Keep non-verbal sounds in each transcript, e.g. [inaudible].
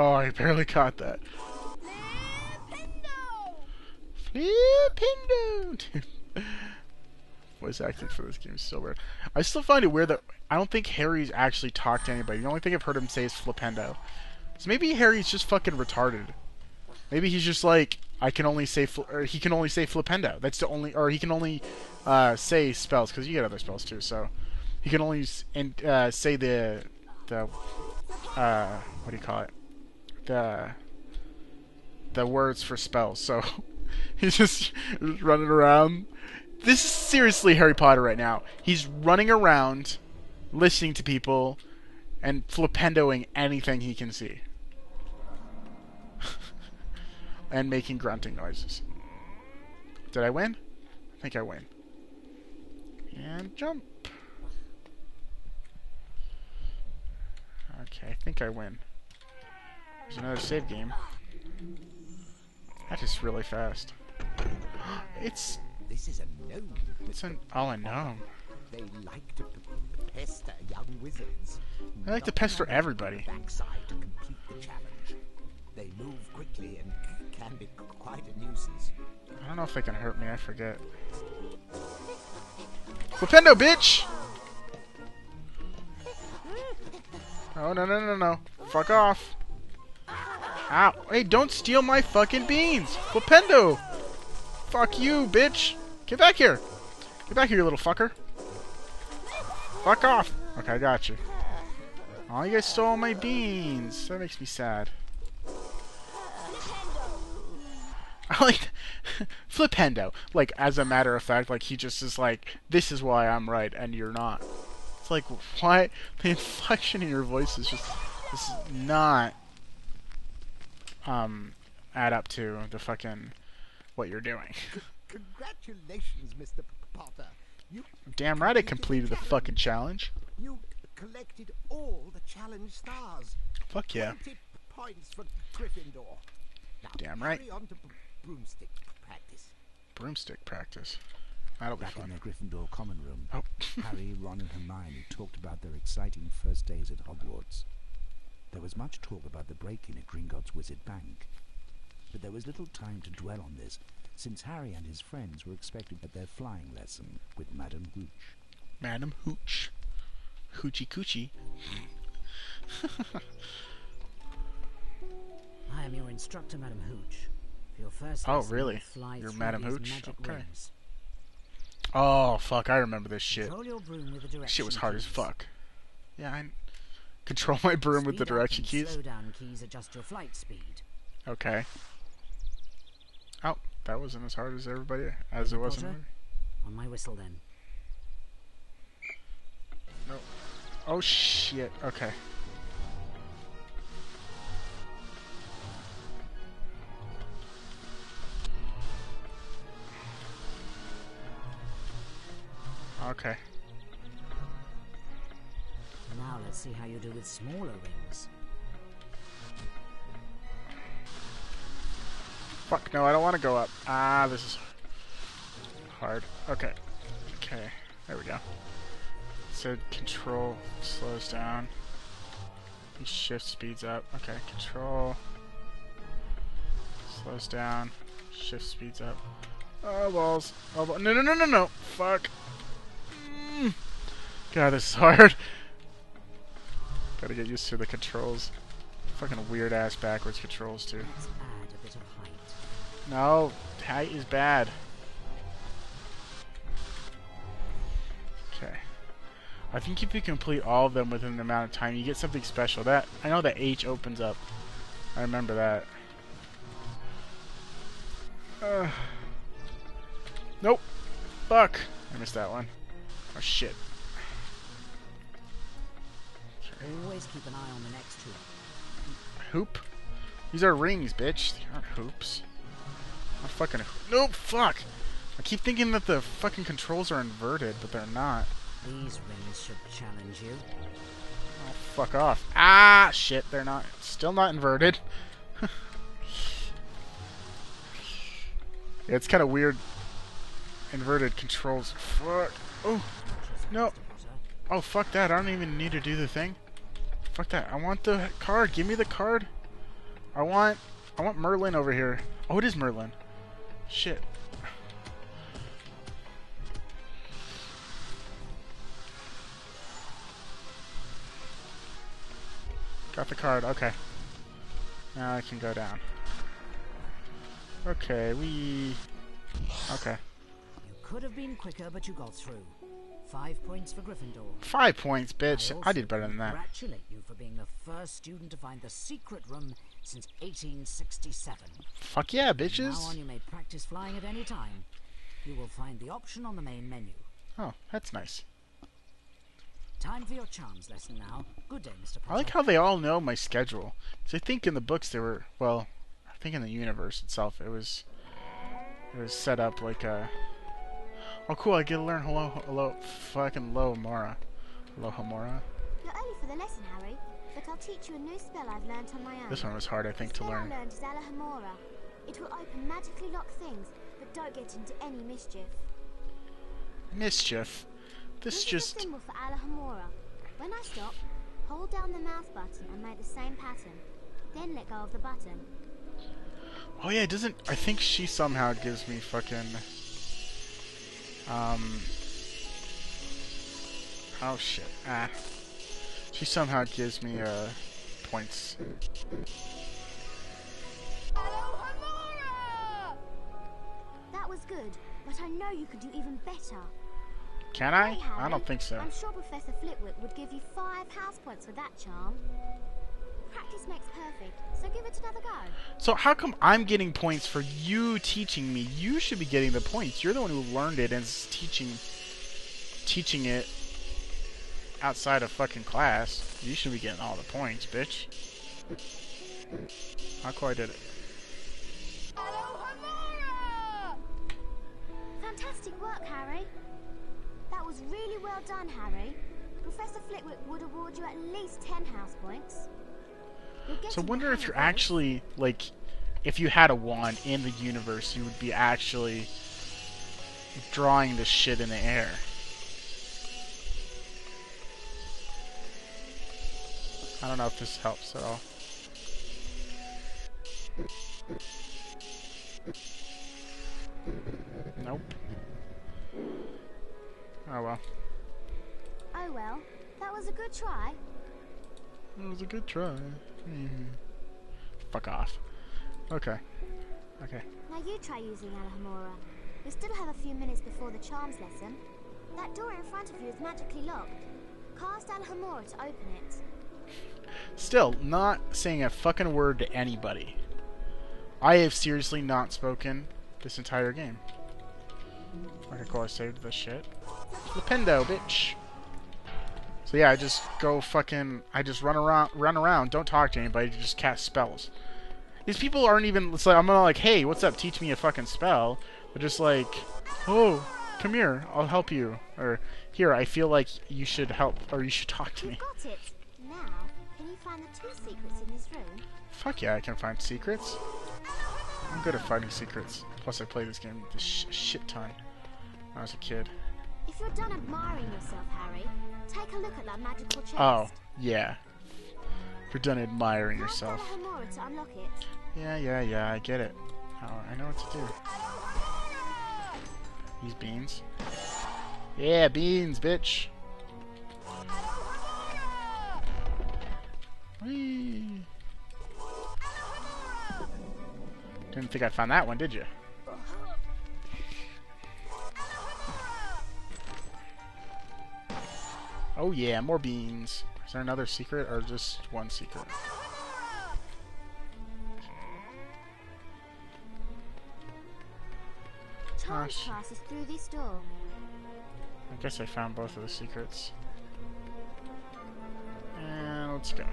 Oh, I barely caught that. Flipendo! Dude. [laughs] Voice acting for this game is so weird. I still find it weird that I don't think Harry's actually talked to anybody. The only thing I've heard him say is Flipendo. So maybe Harry's just fucking retarded. Maybe he's just like I can only say or he can only say Flipendo. That's the only or he can only uh, say spells because you get other spells too. So he can only and uh, say the the uh, what do you call it the the words for spells. So [laughs] he's just running around. This is seriously Harry Potter right now. He's running around, listening to people, and flippendoing anything he can see. [laughs] and making grunting noises. Did I win? I think I win. And jump. Okay, I think I win. There's another save game. That is really fast. [gasps] It's This is a gnome. it's an all I know. They like to pester young wizards. I like to pester everybody. Backside to complete the challenge. They move quickly and can be quite a nuisance. I don't know if they can hurt me. I forget. Flipendo, bitch! Oh no no no no! Fuck off! Ow! Hey, don't steal my fucking beans! Flipendo! Fuck you, bitch! Get back here! Get back here, you little fucker! Fuck off! Okay, I got you. Oh, you guys stole my beans. That makes me sad. [laughs] I like [laughs] Flipendo. Like as a matter of fact, like he just is like, this is why I'm right and you're not. It's like why the inflection in your voice is just this is not um add up to the fucking what you're doing. [laughs] Congratulations, Mr. Potter. You Damn right I completed the fucking challenge. you collected all the challenge stars. Fuck yeah. 20 points for Gryffindor. Now, Damn right. On to broomstick practice. Broomstick practice. That'll be Back in the Gryffindor common room, Oh. [laughs] Harry, Ron, and Hermione talked about their exciting first days at Hogwarts. There was much talk about the break-in at Gringotts Wizard Bank, but there was little time to dwell on this, since Harry and his friends were expected at their flying lesson with Madame Hooch. Madam Hooch. Hoochie coochie. [laughs] I am your instructor, Madam Hooch. For your first Oh, really? you Fly You're through Madam Hooch? Okay. rooms. Oh fuck, I remember this shit. Control your broom with the Shit was hard as fuck. Yeah, I control my broom with the direction keys. Slow down keys adjust your flight speed. Okay. Oh, that wasn't as hard as everybody as it was. in the movie. On my whistle, then. Oh shit. Okay. Okay. Now let's see how you do with smaller rings. Fuck no, I don't want to go up. Ah, this is hard. Okay. Okay. There we go. Said control slows down. And shift speeds up. Okay, control slows down. Shift speeds up. Oh balls. Oh ball. No no no no no. Fuck. Mm. God, this is hard. Gotta get used to the controls. Fucking weird ass backwards controls too. Let's add a bit of height. No, height is bad. Okay. I think if you complete all of them within the amount of time, you get something special. That I know that H opens up. I remember that. Uh, nope. Fuck. I missed that one. Oh shit. Always keep an eye on the next hoop. Hoop? These are rings, bitch. They aren't hoops. Not fucking. Nope. Fuck. I keep thinking that the fucking controls are inverted, but they're not. These rings should challenge you. Oh, fuck off. Ah, shit. They're not. Still not inverted. yeah, [laughs] it's kind of weird. Inverted controls. Fuck. Oh. No. Oh, fuck that. I don't even need to do the thing. Fuck that. I want the card. Give me the card. I want I want Merlin over here. Oh, it is Merlin. Shit. Got the card. Okay. Now I can go down. Okay, we. Okay. You could have been quicker, but you got through. Five points for Gryffindor. Five points, bitch. I, also did better than that. Congratulate you for being the first student to find the secret room since 1867. Fuck yeah, From Now bitches. on, you may practice flying at any time. You will find the option on the main menu. Oh, that's nice. Time for your charms lesson now. Good day, Mr. Potter. I like how they all know my schedule. 'Cause I think in the books they were well, I think in the universe itself it was it was set up like a. Oh, cool! I get to learn hello, hello, fucking hello, Mora. Hello, Mora. You're early for the lesson, Harry, but I'll teach you a new spell I've learned on my own. This one was hard, I think, the to learn. I learned is Alohomora. It will open magically locked things, but don't get into any mischief. Mischief. This This is just the symbol for Alohomora. When I stop, hold down the mouse button and make the same pattern. Then let go of the button. Oh yeah, it doesn't. I think she somehow gives me fucking. Um. Oh shit. Ah. She somehow gives me uh points. That was good, but I know you could do even better. Can I? Hey, Harry, I don't think so. I'm sure Professor Flitwick would give you five house points for that charm. Practice makes perfect, So how come I'm getting points for you teaching me? You should be getting the points. You're the one who learned it and is teaching teaching it outside of fucking class. You should be getting all the points, bitch. How cool I did it. Fantastic work, Harry. That was really well done, Harry. Professor Flitwick would award you at least 10 house points. So I wonder if you're actually like if you had a wand in the universe, you would be actually drawing this shit in the air. I don't know if this helps at all. Nope. Oh well. Oh well, that was a good try. It was a good try. Mhm. Fuck off. Okay. Okay. Now you try using Alohomora. We still have a few minutes before the charms lesson. That door in front of you is magically locked. Cast Alohomora to open it. Still, not saying a fucking word to anybody. I have seriously not spoken this entire game. Okay, cool, I saved this shit. Flipendo, bitch. So yeah, I just go fucking. I just run around, run around. Don't talk to anybody. Just cast spells. These people aren't even. It's like I'm not like, hey, what's up? Teach me a fucking spell. They're just like, oh, come here, I'll help you. Or here, I feel like you should help, or you should talk to me. got it. Now, can you find the two secrets in this room? Fuck yeah, I can find secrets. I'm good at finding secrets. Plus, I played this game a sh- shit ton when I was a kid. If you're done admiring yourself, Harry, take a look at that magical chest. Oh, yeah. If you're done admiring yourself. Alohomora to unlock it. Yeah, yeah, yeah, I get it. Oh, I know what to do. These beans. Yeah, beans, bitch. Whee. Didn't think I'd find that one, did you? Oh yeah, more beans. Is there another secret or just one secret? Charms Gosh. class through this door. I guess I found both of the secrets. And let's go.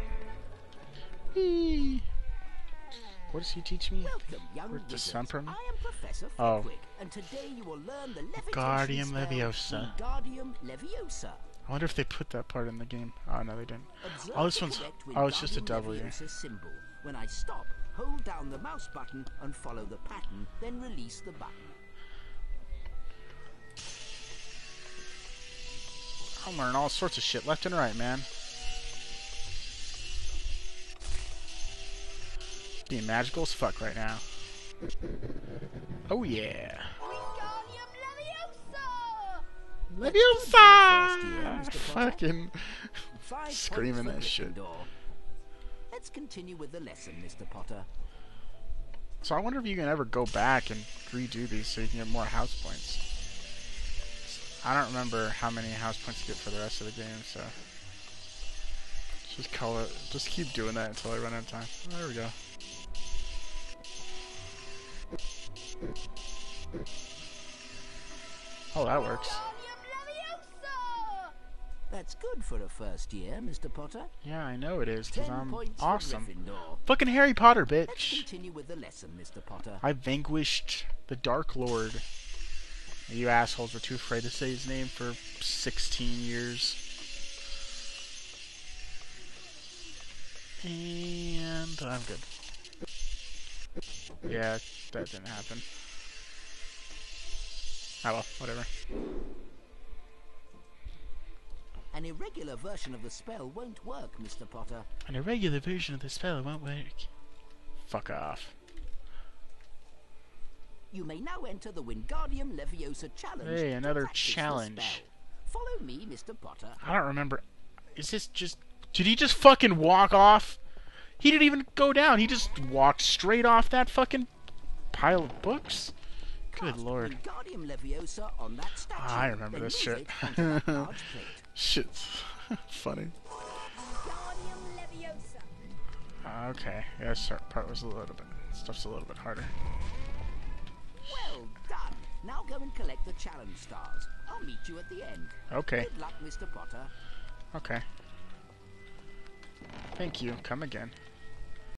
Whee! What does he teach me? Welcome, young Where's the wizards. Semprum? I am Professor Oh. Flitwick, and today you will learn the levitation Guardium spell, Leviosa. Wingardium Leviosa. I wonder if they put that part in the game. Oh no, they didn't. Observe Oh, this one's. Oh, it's just a W. Symbol. When I stop, hold down the mouse button and follow the pattern, then release the button. I'll learn all sorts of shit left and right, man. Being magical as fuck right now. Oh yeah. Year, Leviosa! Mr. Fucking Screaming that shit. Gryffindor. Let's continue with the lesson, Mr. Potter. So I wonder if you can ever go back and redo these so you can get more house points. I don't remember how many house points you get for the rest of the game, so just call it. Just keep doing that until I run out of time. There we go. Oh, that works. That's good for a first year, Mr. Potter. Yeah, I know it is, because I'm awesome. Fucking Harry Potter, bitch. Let's continue with the lesson, Mr. Potter. I vanquished the Dark Lord. You assholes were too afraid to say his name for 16 years. And I'm good. Yeah, that didn't happen. Oh well, whatever. An irregular version of the spell won't work, Mr. Potter. An irregular version of the spell won't work. Fuck off. You may now enter the Wingardium Leviosa challenge. Hey, another challenge. Follow me, Mr. Potter. I don't remember. Is this just. Did he just fucking walk off? He didn't even go down. He just walked straight off that fucking pile of books? Good lord. Wingardium Leviosa on that statue. Ah, I remember this move [laughs] shit. it onto that large plate. Shit's funny. Uh, Okay, yeah, start part was a little bit. Stuff's a little bit harder. Well done. Now go and collect the challenge stars. I'll meet you at the end. Okay, Good luck, Mr. Potter. okay. Thank you. Come again.